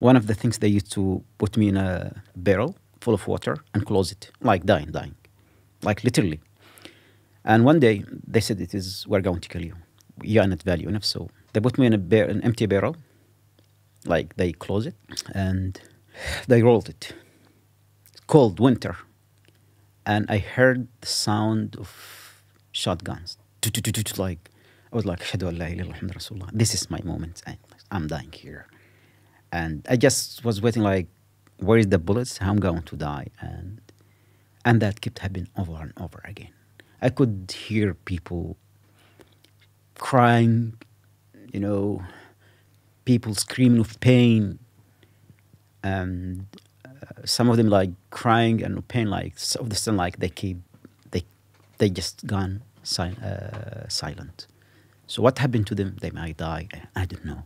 One of the things they used to put me in a barrel full of water and close it, like dying, dying, like literally. And one day they said it is we're going to kill you. You are not value enough, so they put me in a an empty barrel, like they close it and they rolled it. Cold winter, and I heard the sound of shotguns. Like I was like. This is my moment. I'm dying here, and I just was waiting, like, where is the bullets? I'm going to die, and and that kept happening over and over again. I could hear people crying, you know, people screaming of pain, and uh, some of them like crying and pain, like of the sudden, like they keep they they just gone uh, silent. So what happened to them? They might die. I don't know.